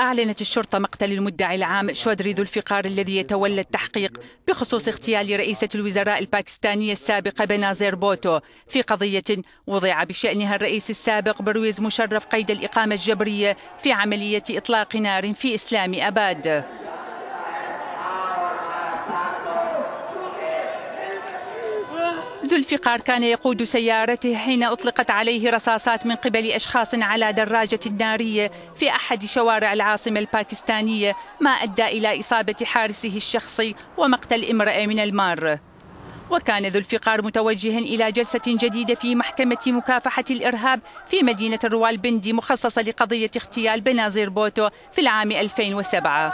أعلنت الشرطة مقتل المدعي العام شودري ذو الفقار الذي يتولى التحقيق بخصوص اغتيال رئيسة الوزراء الباكستانية السابقة بنازير بوتو في قضية وضع بشأنها الرئيس السابق برويز مشرف قيد الإقامة الجبرية في عملية إطلاق نار في إسلام أباد. ذو الفقار كان يقود سيارته حين أطلقت عليه رصاصات من قبل أشخاص على دراجة نارية في أحد شوارع العاصمة الباكستانية ما أدى إلى إصابة حارسه الشخصي ومقتل امرأة من المار. وكان ذو الفقار متوجها إلى جلسة جديدة في محكمة مكافحة الإرهاب في مدينة الروالبندي مخصصة لقضية اغتيال بنازير بوتو في العام 2007